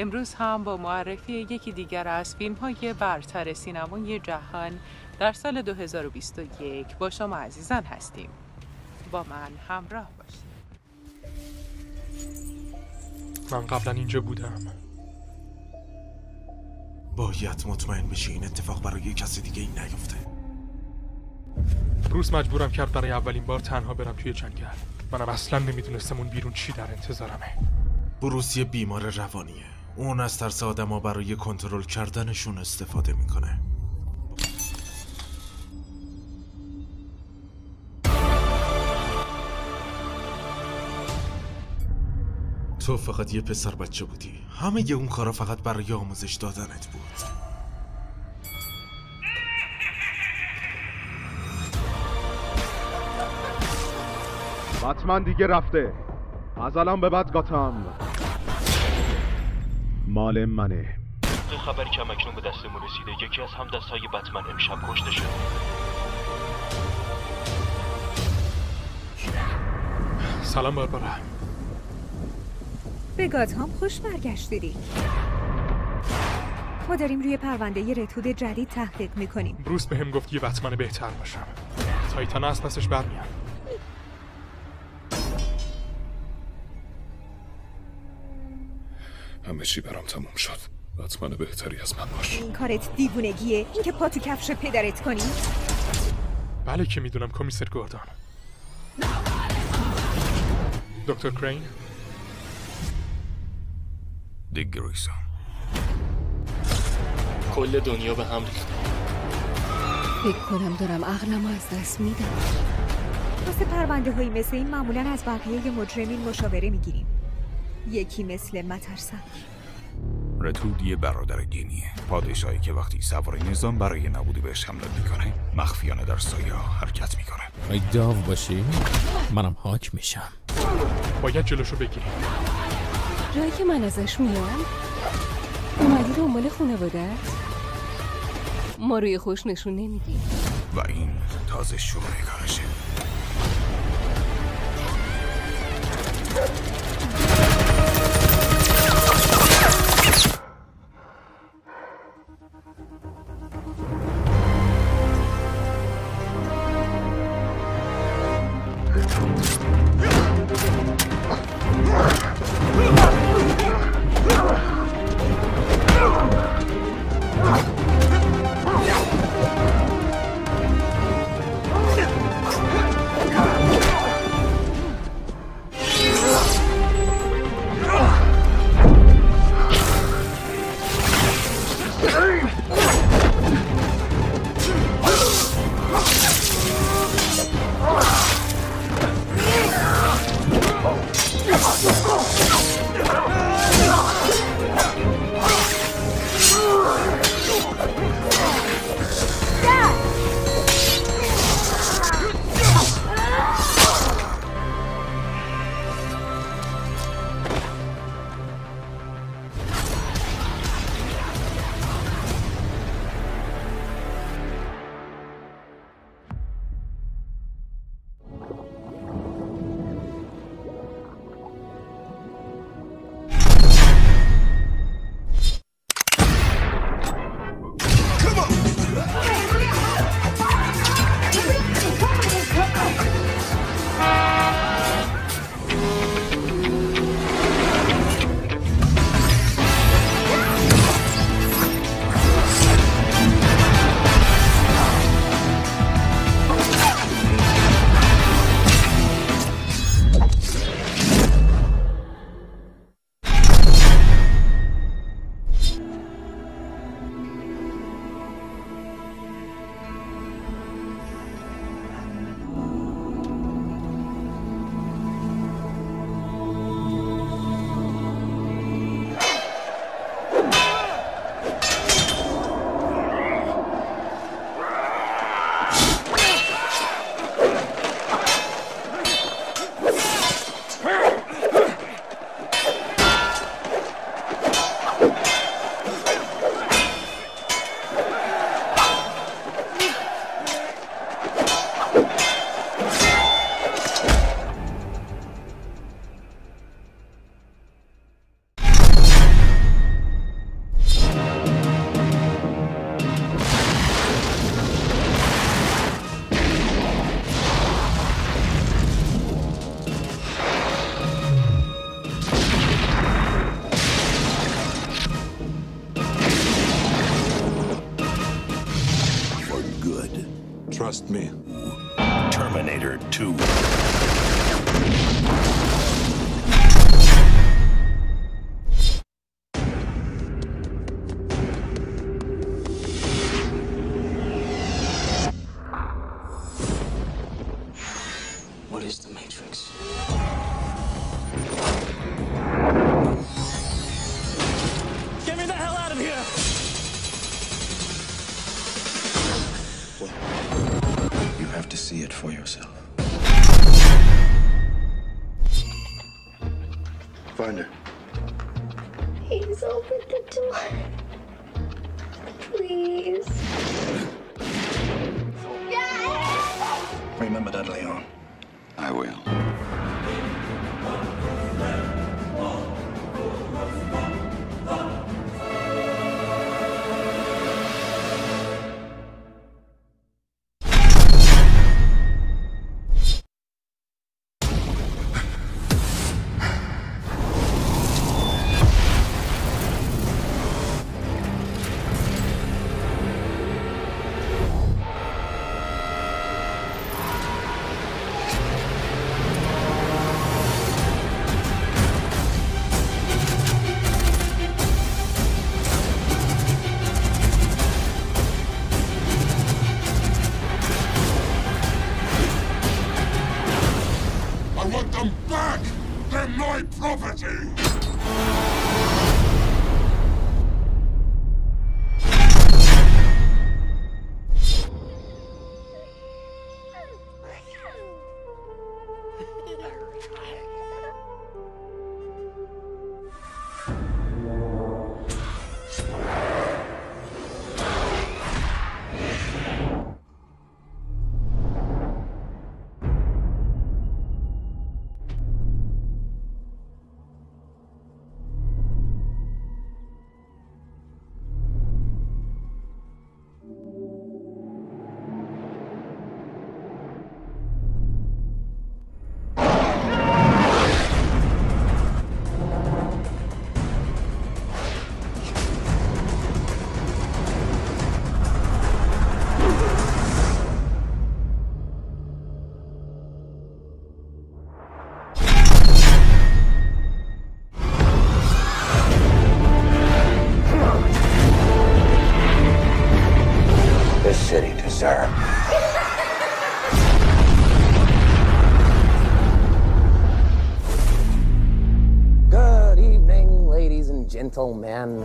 امروز هم با معرفی یکی دیگر از فیلم های برتر سینمای جهان در سال 2021 با شما عزیزان هستیم. با من همراه باشید. من قبلا اینجا بودم. باید مطمئن بشی این اتفاق برای کسی دیگه این نیفته. بروس مجبورم کرد برای اولین بار تنها برم توی جنگل. منم اصلا نمی‌دونستم اون بیرون چی در انتظارمه. بروس یه بیمار روانیه. اون از ترس برای کنترل کردنشون استفاده می‌کنه. تو فقط یه پسر بچه بودی. همه ی اون کارا فقط برای آموزش دادنت بود. بتمن دیگه رفته. از الان به بعد گاتام مال منه. خبری که اکنون به دستمون رسیده. یکی از هم های بتمن امشب کشته شده سلام باربارا به گاتهام خوش برگشتیدی. ما داریم روی پرونده ی رتود جدید تحقیق می‌کنیم. بروس به هم گفت یه بتمن بهتر باشم. تایتان از پسش برمیان. همه چی برام تموم شد. بتمن بهتری از من باش. این کارت دیوونگیه. اینکه پا تو کفش پدرت کنی. بله که می‌دونم کمیسر گوردان. دکتر کرین؟ دیگ گرویسون کل دنیا به هم ریخته فکر کنم دارم عقلم از دست میدم. واسه پرونده هایی مثل این معمولا از بقیه مجرمین مشاوره می‌گیریم. یکی مثل مترسک رتود یه برادر گینیه. پادشاهی که وقتی سوار نظام برای نبودی بهش حمله می‌کنه مخفیانه در سایه حرکت می‌کنه. ای داو باشی؟ منم حاک میشم. باید جلوشو بگیریم جایی که من ازش میام اومدی دنبال خانواده ما روی خوش نشون نمیدیم و این تازه شروع کارشه. Yeah! Trust me. Terminator 2. Please open the door. Please. Remember that, Leon. I will. My property! gentleman.